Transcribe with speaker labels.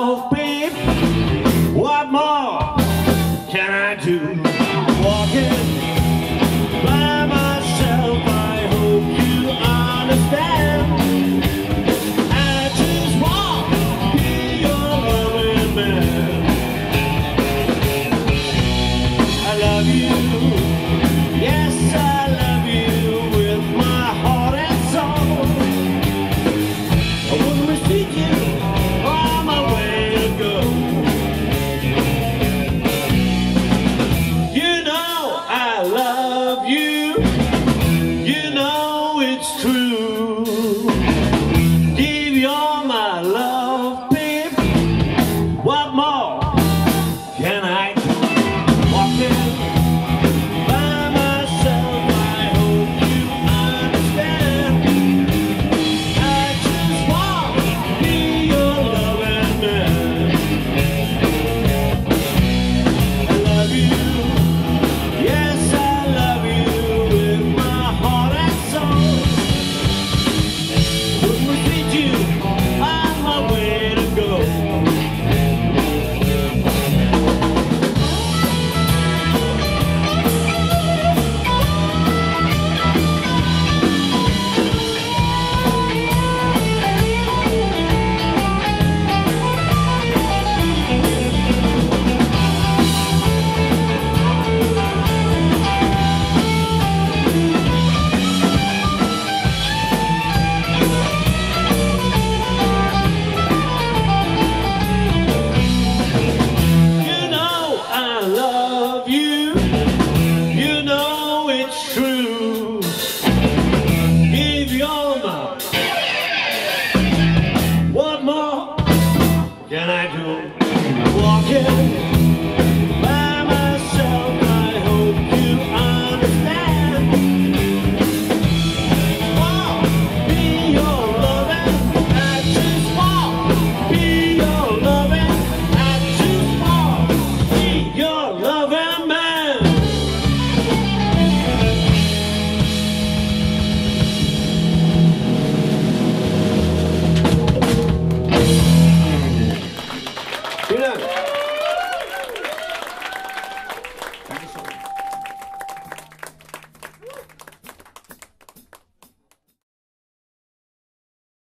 Speaker 1: love, Do? Walking